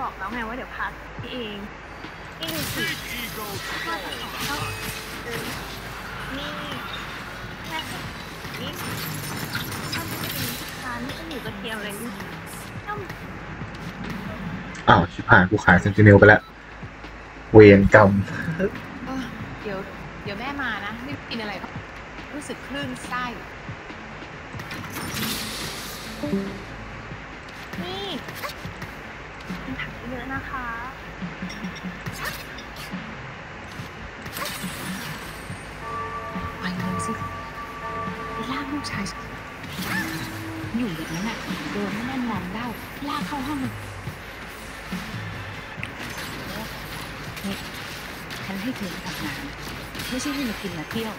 บอกแล้วไงว่าเดี๋ยวพาพี่เองนี่ดูสิว่าจะขอเข้าเออนี่แม่นี่ถ้าจะเป็นร้านนี่ก็หมูกระเทียมอะไรนี่ต้องอ้าวชิบหายกูขายเซนติเนลไปแล้วเวรกรรมเออเดี๋ยว เดี๋ยวแม่มานะไม่กินอะไรก็รู้สึกคลื่นไส้ นี่กินผักเยอะ นะคะ ไปเร็วสิไปลากลูกชายอยู่แบบนั้นอะโดนแม่มองเด้าลากเข้าห้องเลยนี่ฉันให้เธอทำงาน ไม่ใช่ให้มากินมาเที่ยว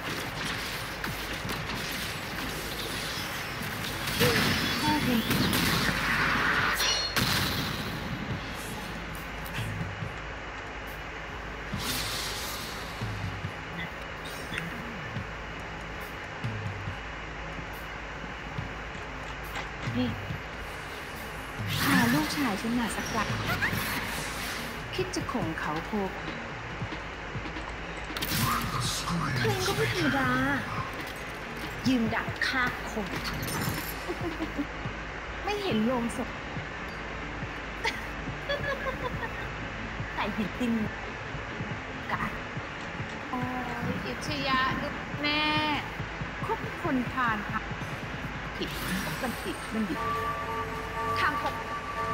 นี่พาลูกชายฉันมาสักครั้งคิดจะข่มเขาโคกเพลงก็ไม่ธรรมดา ยืนดักฆ่าคน ไม่เห็นโลงศพแต่เห็นตินกาโอ้ยอิชยาลูกแม่คบคนทานค่ะ ผิดมันผิดมันผิดทางคบ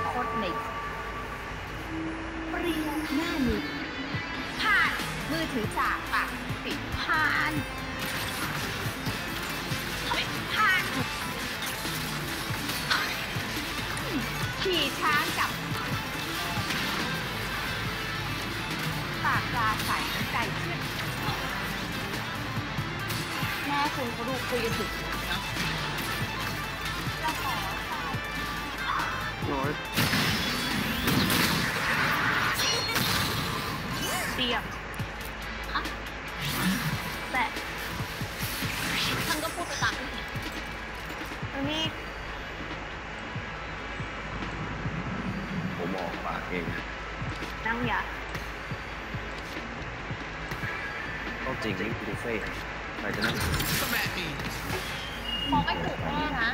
โคตรในเปรี้ยวหน้าหนีผ่านมือถือจากปากปิดผ่านผ่านขี่ช้างจับปากปลาใส่ใจเชื่อแม่คุณเขาดูคุยกันถึง แล้วนี่ผมออกปากเองนะนั่งอย่าต้องจริงนี่บุฟเฟ่ต์ใครจะนั่ง Come at me. มองไม่ถูกแม่นะ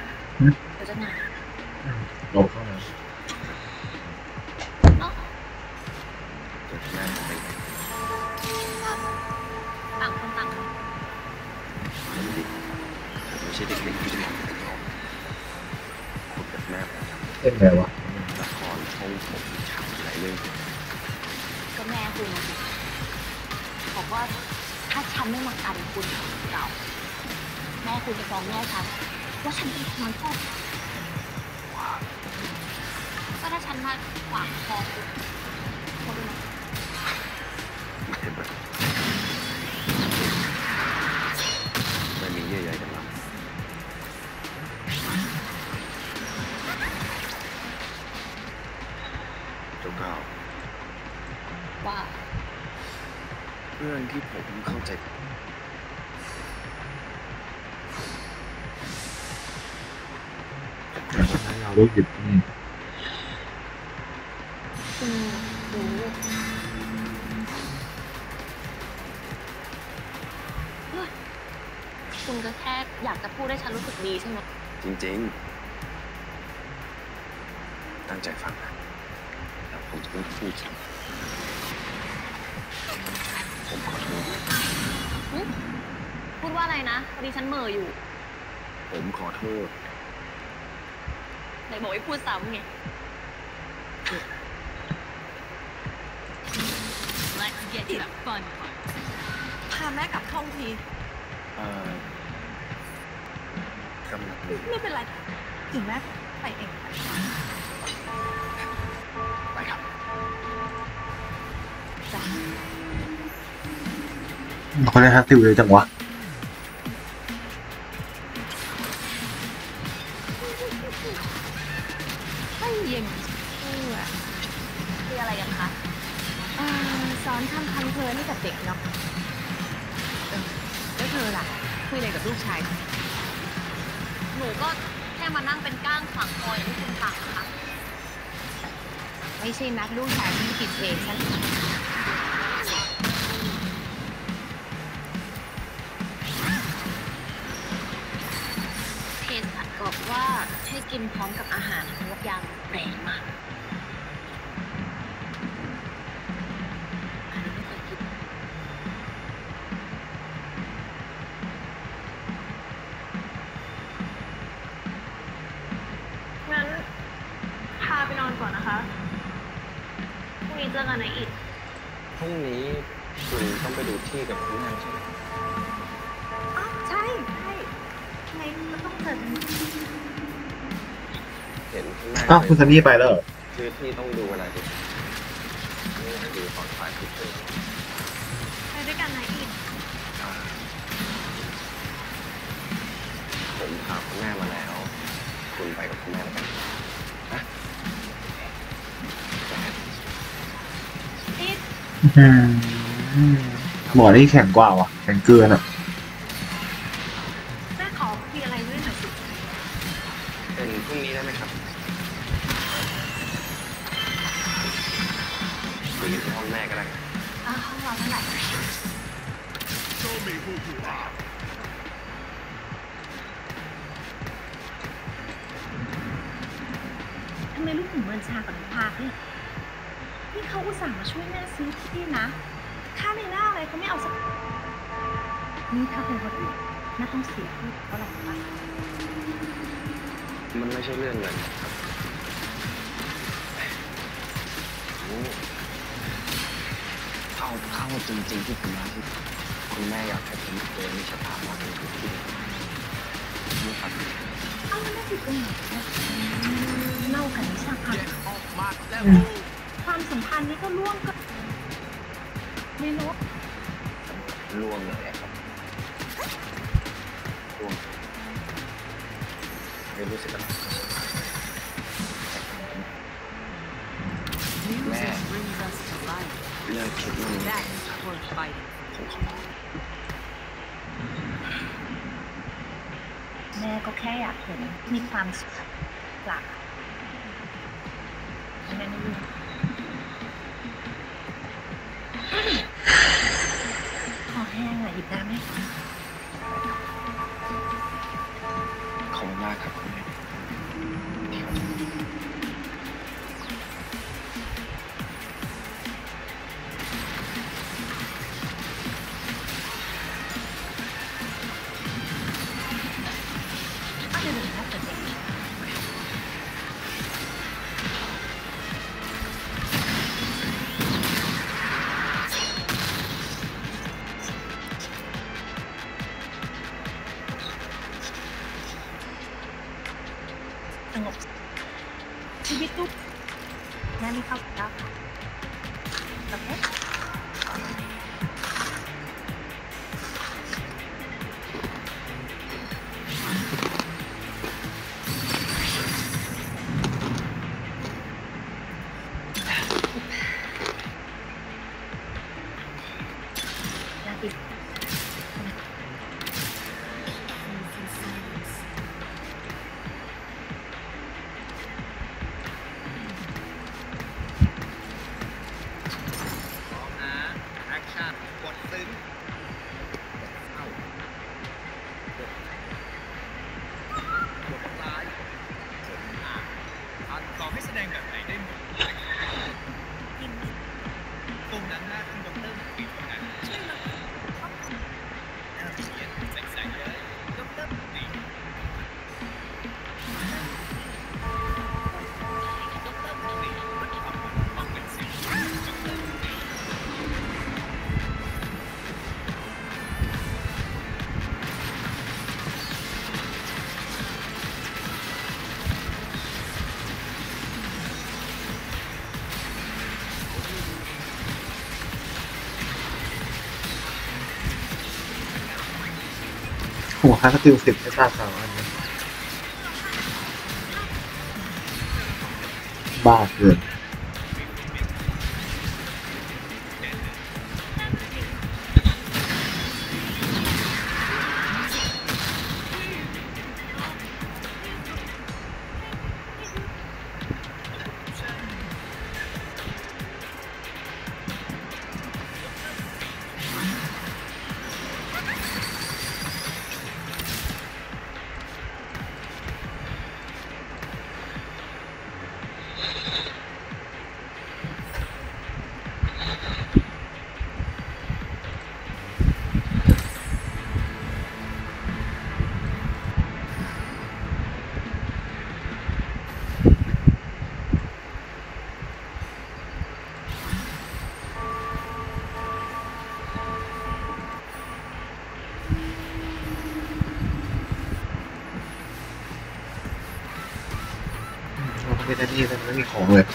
รารู้หยุดอืมคุณรู้เฮ้ยคุณก็แค่อยากจะพูดให้ฉันรู้สึกดีใช่ไหม จริง ๆ ตั้งใจฟังนะแล้วผมจะไม่พูดผมขอโทษพูดว่าอะไรนะพอดีฉันเหม่ออยู่ ผมขอโทษ นบอกให้พูดซ้ำไง Let's get to the fun part. พาแม่กลับห้องทีเอ่อกำลังไม่เป็นไรถึงแม่ไปเองไปครับจ้ะเขาได้ทักติวเลยจังวะ ลูกชาย หนูก็แค่มานั่งเป็นก้างขวางคออย่างที่คุณสั่งค่ะ ไม่ใช่นัดลูกชายที่กินเองฉันเภสัชบอกว่าให้กินพร้อมกับอาหารงดยาแรงมาก อ้าวคุณซันนี่ไปแล้วเหรอคือที่ต้องดูอะไรดินี่ดูตอนท้ายคือเป็นไปด้วยกันในอิดผมพาคุณแม่มาแล้ว คุณไปกับคุณแม่แล้วกันนะอิดอืมหมอนี่แข็งกว่าว่ะแข็งเกินอะ ความสัมพันธ์นี้ก็ร่วมก็ไม่รู้ร่วมเลยครับร่วมไม่รู้สึกอะไร Music brings us to life. เลิกคิดมันแม่ก็แค่อยากเห็นมีความสุขหลัก คอแห้งอะหยิบน้ำไหม น่า หัวฮาสติลสิบไม่ทราบข่าวอันนี้บ้าเกิน เราไม่ได้ที่แต่ไม่มีของเลย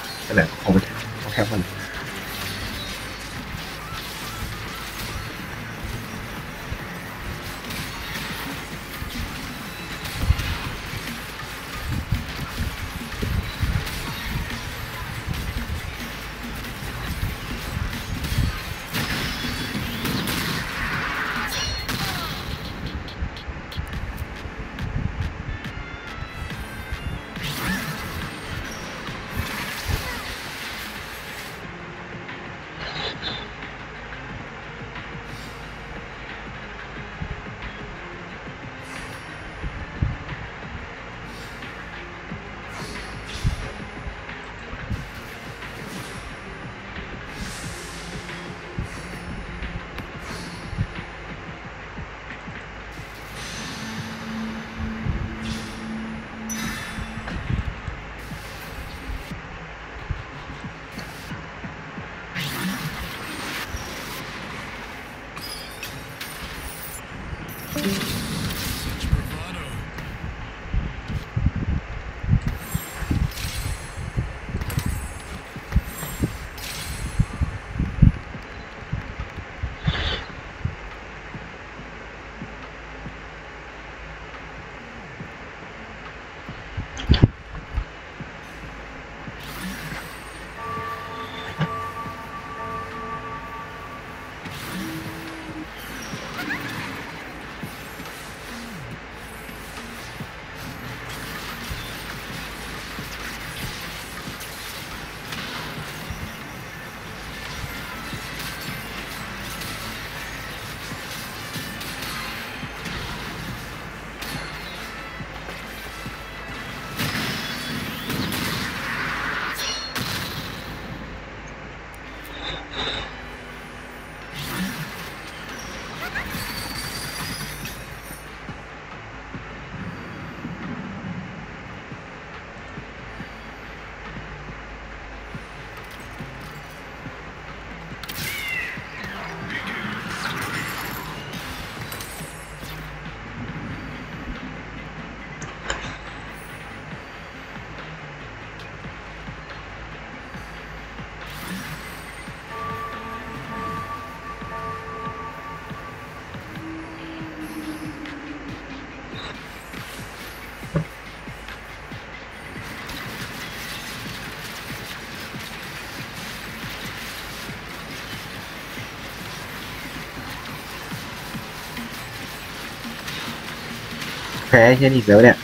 แพ้แค่นี้แล้วเนี่ย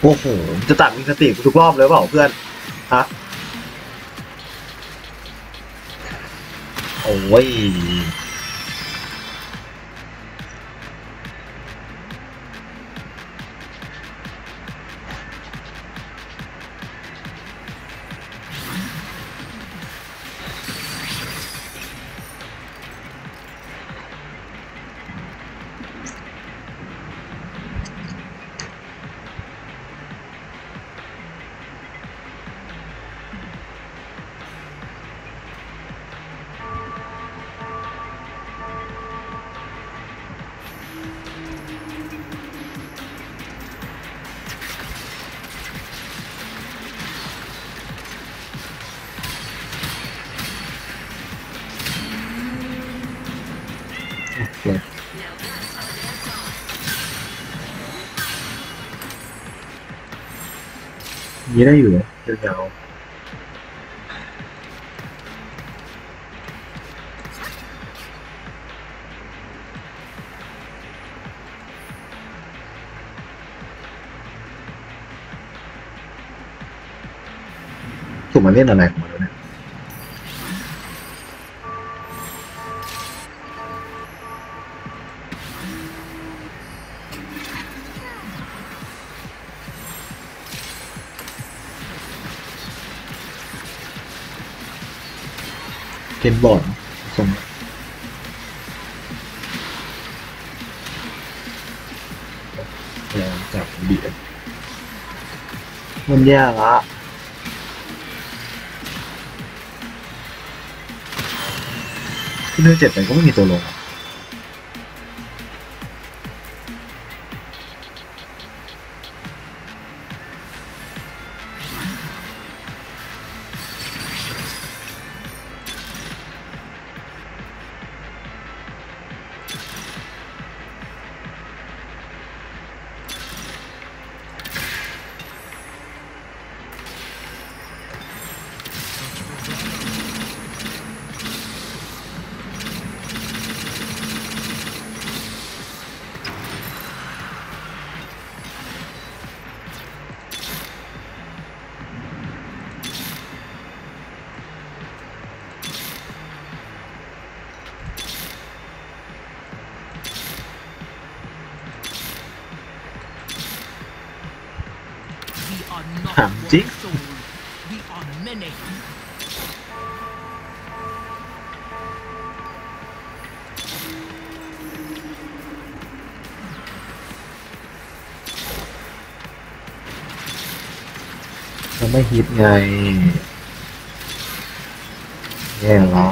โอ้โหจะตัดมีสติทุกรอบเลยเปล่าเพื่อนฮะโอ้ย นี้ได้อยู่นะยาวๆถูกมาเล่นอะไรของมันเนี่ย กมบอร์ดส่งแรงจับเบียดมันยากละที่เนื้อเจ็ดไปก็ไม่มีตัวลงอะ ไม่ฮิตไงแย่ละ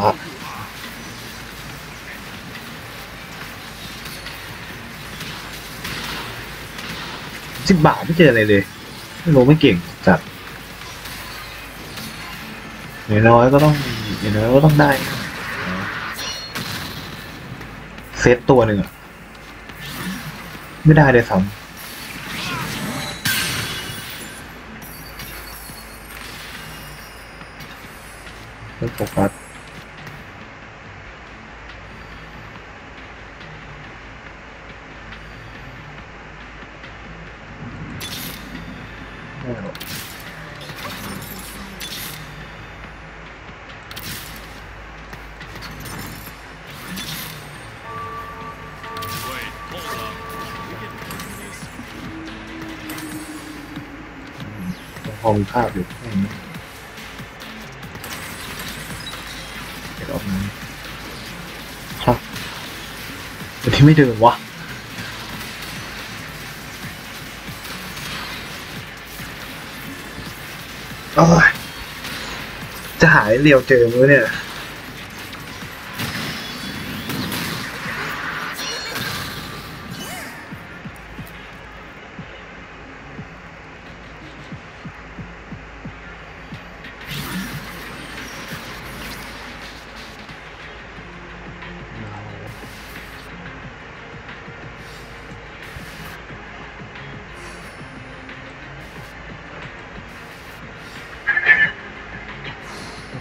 สิบบาทไม่เจออะไรเลย ไม่รู้ไม่เก่งจัดอย่างน้อยก็ต้องอย่างน้อยก็ต้องได้ เซตตัวหนึ่งอะไม่ได้เลยซ้ำ ไม่โฟกัสไม่หรอก Wait, hold up. We can do this. พอมีภาพอยู่ให้มั ไม่เดินวะจะหายเรียวเจอมั้ยเนี่ย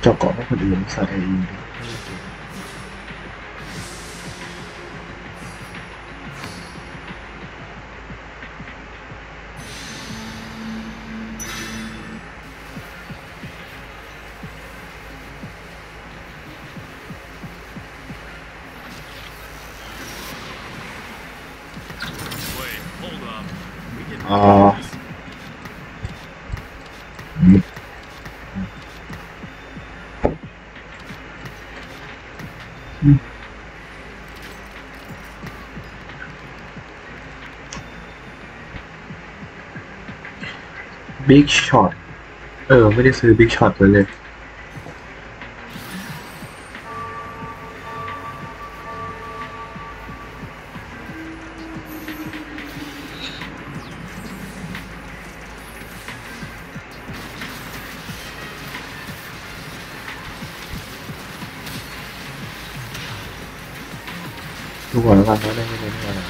เจาะเกาะให้คนอื่นใส่ Big Shot เออ ไม่ได้ซื้อ Big Shot เลยเลยดูก่อนแล้วกันว่าได้ไม่ได้ไม่ได้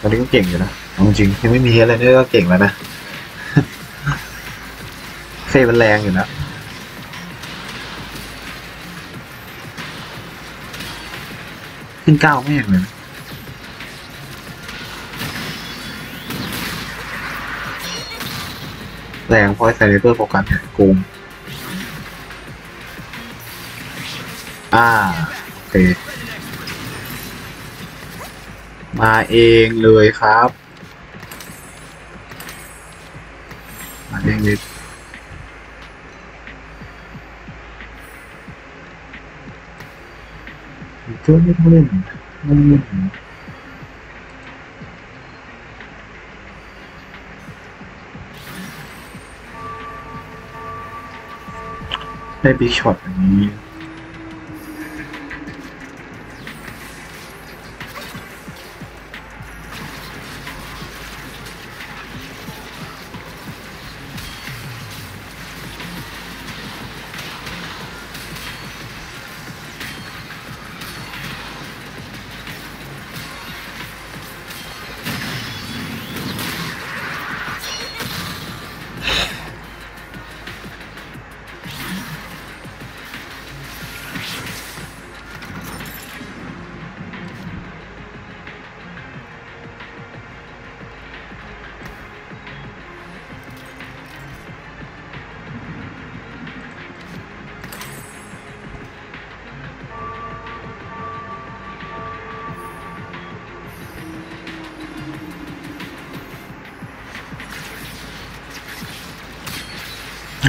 ตอนนี้ก็เก่งอยู่นะจริงยังไม่มีอะไรเนี่ยก็เก่งแล้วนะ เฟมันแรงอยู่นะขึ้นเก้าแม่งเลยแรงเพราะไอ้ไซเลเตอร์โฟกัสเนี่ยโกงอ่า โอเค มาเองเลยครับ มาเองเลย เจ้าไม่ต้องเล่นมันเล่นได้บิ๊กช็อตอย่างนี้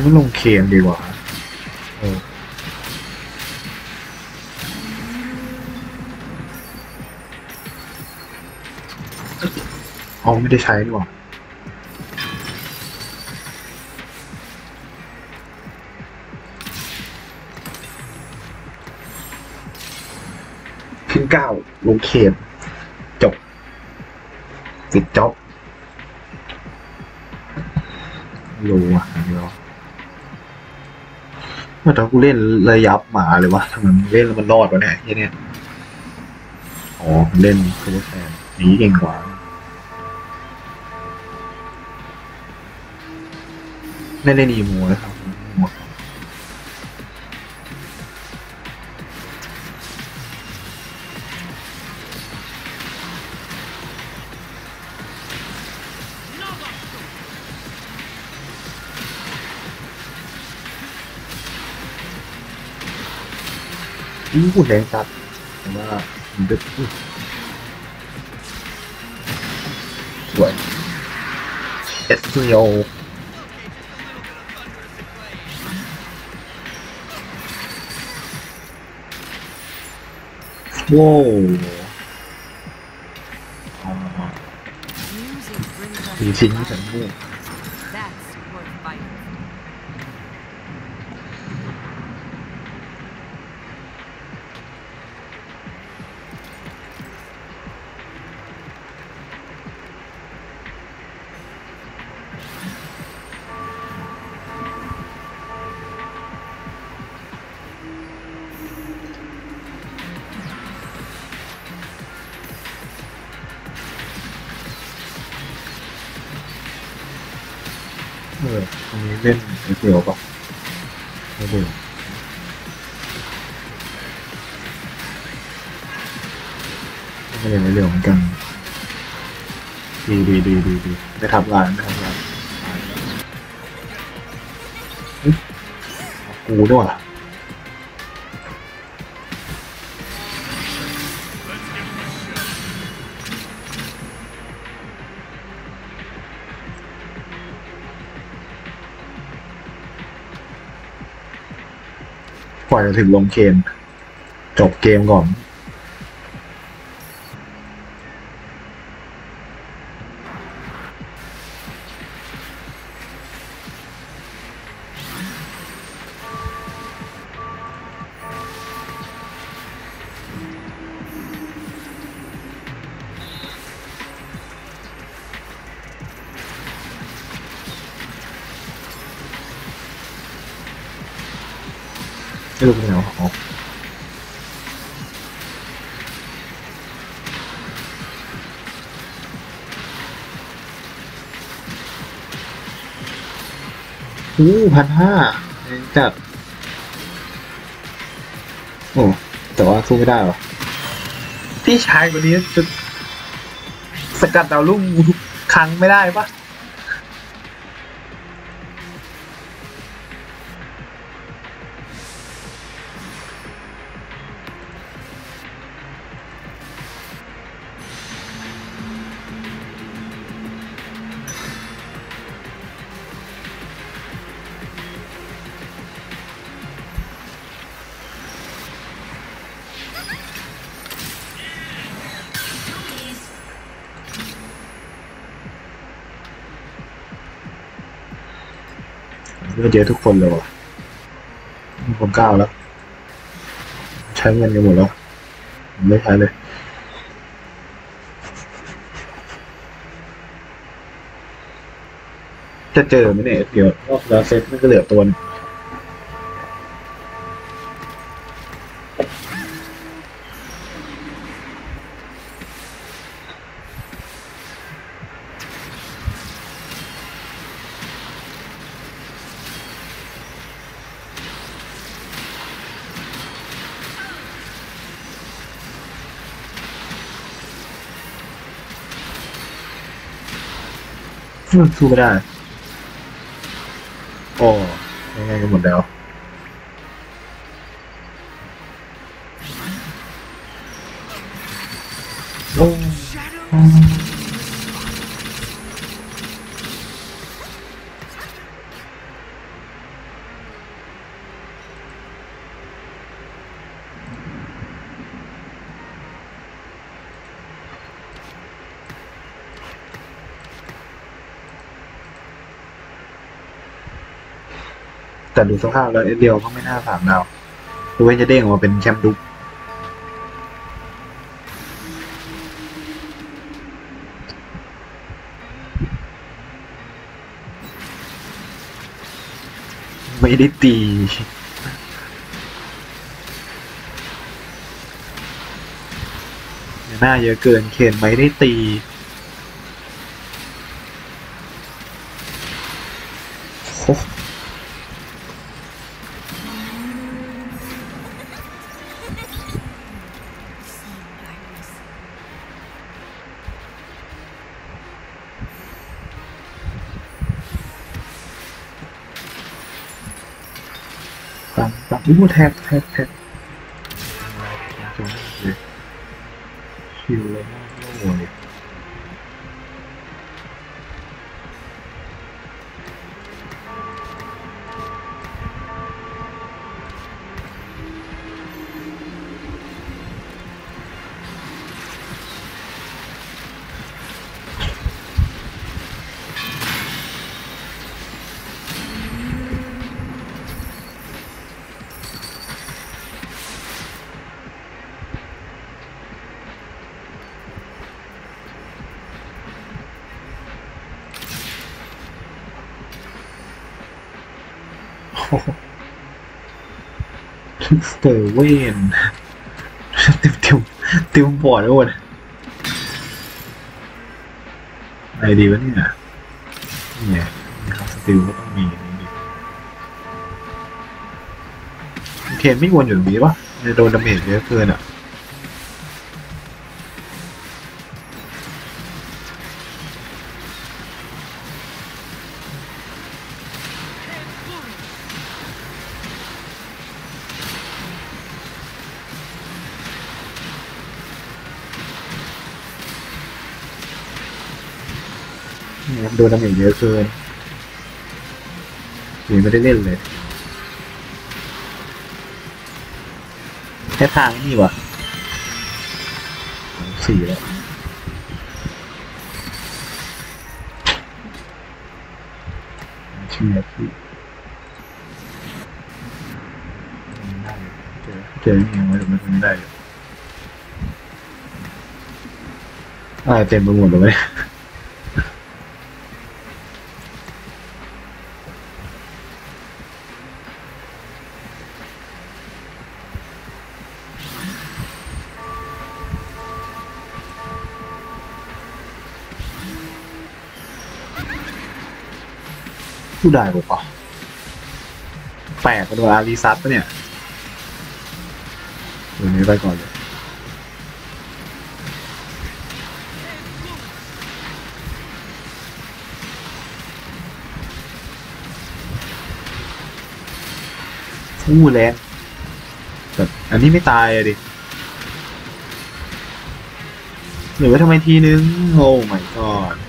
ก็ลงเคนดีกว่าออเอาไม่ได้ใช้ดีกว่าขึ้นเก้าลงเคน เมื่อตอนกูเล่นระยับหมาเลยวะทำไมเล่นแล้วมันรอดวะเนี่ยไอ้เนี่ยอ๋อเล่นซูเปอแฟนหนีเก่งกว่าไม่เล่นอีโมนะครับ หมดอู้หูแรงจัดแต่ว่ามันดึกอุ๊ ออตรงนี้เล่นเกี่ยวปะไม่รู้ไม่เลยไม่เร็วเหมือนกัน ดีดีดีดีดีไม่ทำลายไม่ทำลายกูด้วยว่ะ จะถึงลงเคนจบเกมก่อน ไม่รู้เป็นไงวะอ๋ออู้พันห้าจัด โอ้ แต่ว่าสู้ไม่ได้หรอ พี่ชายคนนี้จะสกัดดาวรุ่งทุกครั้งไม่ได้ปะ ลือดเยอะทุกคนเลยว่ะมีคนเก้าแล้ว ใช้เงินกันหมดแล้ว ไม่ใช้เลยจะเจอไหมเนี่ยเดี๋ยวรอบแล้วเซตมันก็เหลือตัวนึง มันสู้ไดูสภาพแล้วเอเดียวก็ไม่น่าสามดาวดูเว้นจะเด้งออกมาเป็นแชมป์ดุกไม่ได้ตีหน้าเยอะเกินเคนไม่ได้ตี ตังตังอู้ เตอร์เวนเต็มเต็มเต็มบอดแล้ววันอะไรดีวะเนี่ยเนี่ยนะครับสติลก็ต้องมีโอเคไม่วนอยู่ตรงนี้ปะจะโดนดาเมจเยอะเกินอะ เนี่ยโดนดาเมจเยอะเกินยังไม่ได้เล่นเลยแค่ทางนี่วะสี่แล้วเชียร์พี่ได้เจอเจอยังไงมันไม่ได้อ่าเต็มไปหมดเลย ผู้ได้ปะปะแปลกกันโดนอารีซัตปะเนี่ยเดี๋ยวนี้ไปก่อนเลยอู้แรงแต่อันนี้ไม่ตายอะดิหลือไว้ทำไมทีนึง โอ้ my god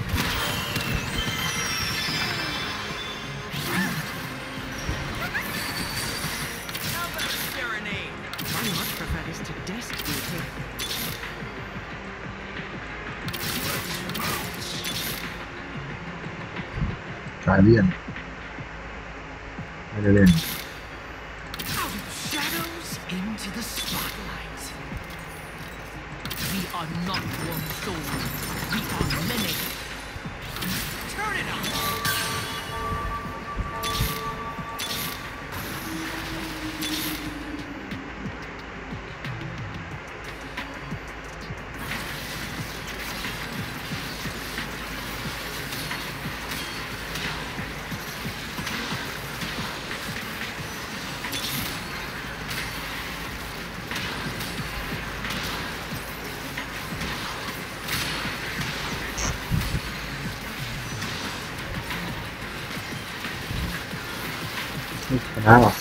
ไม่ชนะ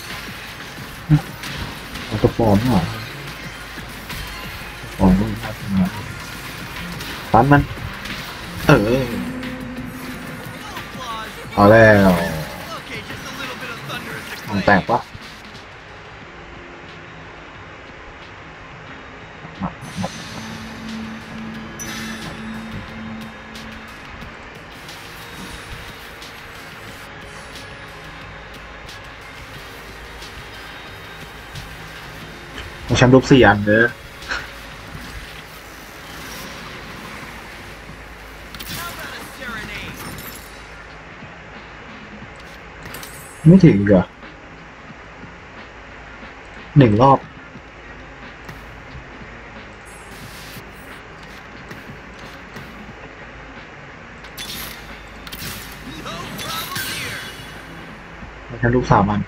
เอาตัวปอมเหรอปอมก็น่าชนะตันมัน เออ เอาแล้ว มป์รูปสี่อันเด้อไม่ถึงเหรอหนึ่งรอบเอาแชมป์รูปสามอัน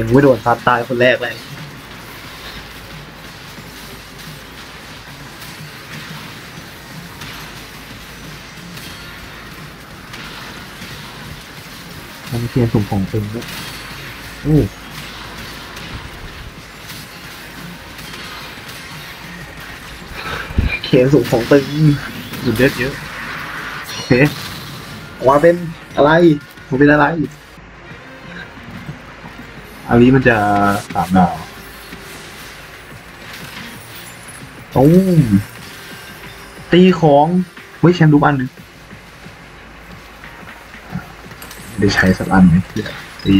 งไม่โดนซัดตายคนแรกเลยมันเทียนสุ่มของตึงด้วยอู้เขียนสุ่มของตึงสุดเด็ดเยอะโอเคออกมาเป็นอะไรมันเป็นอะไร อันนี้มันจะสามดาวตุ้มตีของเฮ้ยแชมป์รูปอันหนึงไม่ได้ใช้สักอันไหมเดี๋ยตี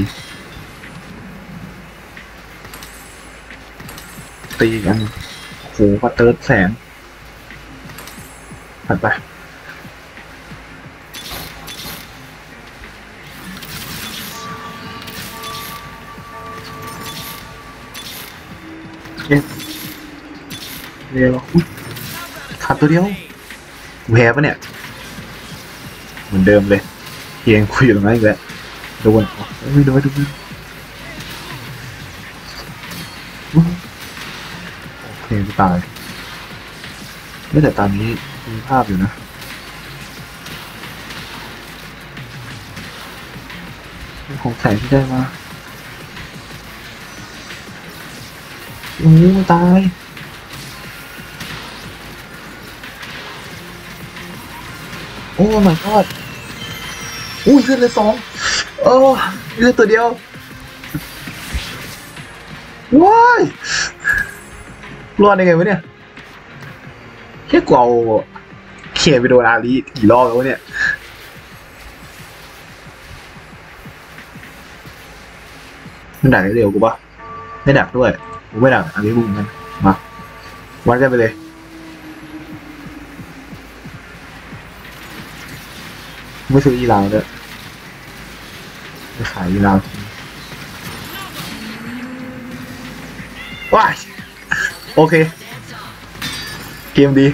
ตีอันหนึ่งโอ้โหมาเติร์ดแสนถัดไป เอ๊ะเร็วอุ๊ยขาดตัวเดียวแพ้ปะเนี่ย เหมือนเดิมเลยเพียงคุยอยู่ตรงนั้นอีกแล้วโดนอ๋อไม่โดนโดนโอเคไม่ตายไม่แต่ตอนนี้มีภาพอยู่นะของแสงที่ได้มา โอ้ตายโอ้ my god อุ้ยเลือดเลยสองโอ้เลือดตัวเดียวว้ายรอดได้ไงวะเนี่ยแค่กูเอาเขียนไปโดนอาลีกี่รอบแล้ววะเนี่ยมันดักได้เร็วกูปะไม่ดักด้วย ไม่ดักอันนี้บุ้งกันมาวัดกันไปเลยไม่ซื้ออีลาวด้วยไปขายอีลาวทีว้ายโอเค เกมดี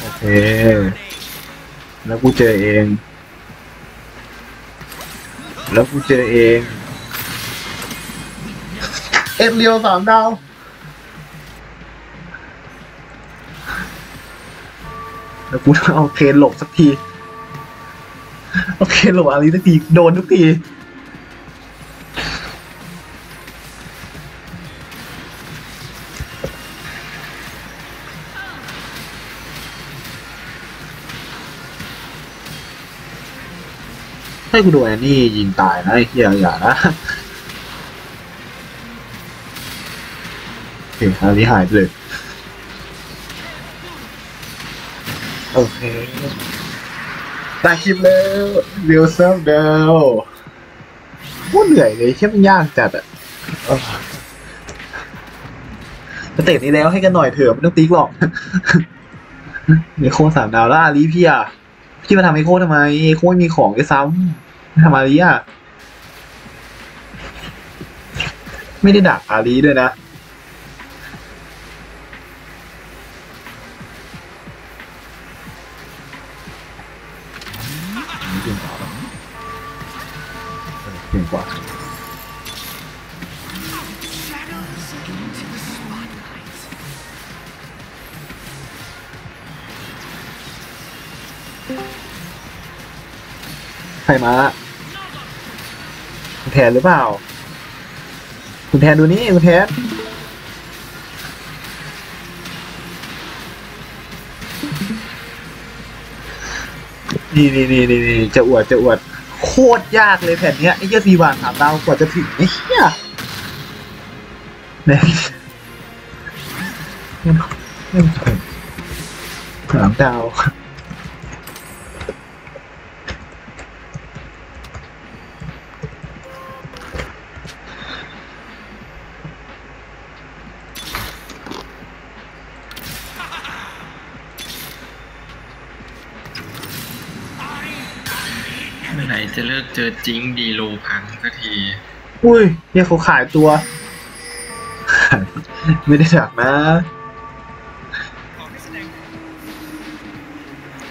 โอเค แล้วกูเจอเอง แล้วกูเจอเอง เอ็ดเรียวสามดาว แล้วกูต้องเอาเคนหลบสักทีโอเคหลบอาลีสักที โดนทุกที ให้กูโดนแอนนี่ยิงตายนะไอ้เหี้ยอย่านะโอเคอาลีหายไปเลย โอเคตาคลิปแล้วเรียวเซิร์ฟเดลพูดเหนื่อยเลยเชี่ยมันยากจัดอะเออสเตจนี้แล้วให้กันหน่อยเถอะไม่ต้องติ๊กหรอกเดี๋ยวโค้สามดาวแล้วอาลีพี่อะพี่มาทำไอโค้ทำไมโค้ไม่มีของไอ้ซ้ำ ทำอาลีอะไม่ได้ดักอาลีด้วยนะ นี่เก่งกว่าแล้วเออเก่งกว่าใครมา คุณแทนหรือเปล่า คุณแทนดูนี่คุณแทนนี่นี่นี่นี่จะอวดจะอวดโคตรยากเลยแผ่นเนี้ยไอ้เหี้ยสีวานถามดาวกว่าจะถึงไอ้เหี้ยเนี่ยเนี่ยถามดาว เมื่อไหร่ จะเลิกเจอจริงดีโลพังสักที อุ้ยเนี่ยเขาขายตัว ไม่ได้ดักนะ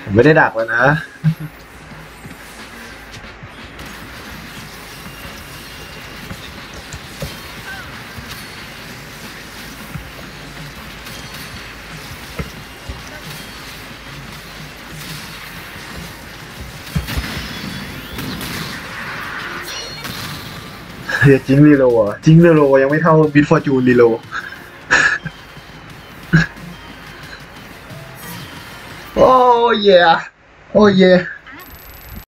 ผมไม่ได้ดักแล้วนะ เฮีย Jinx reroll อะ Jinx reroll ยังไม่เท่า Miss Fortune reroll โอ้เยโอ้เย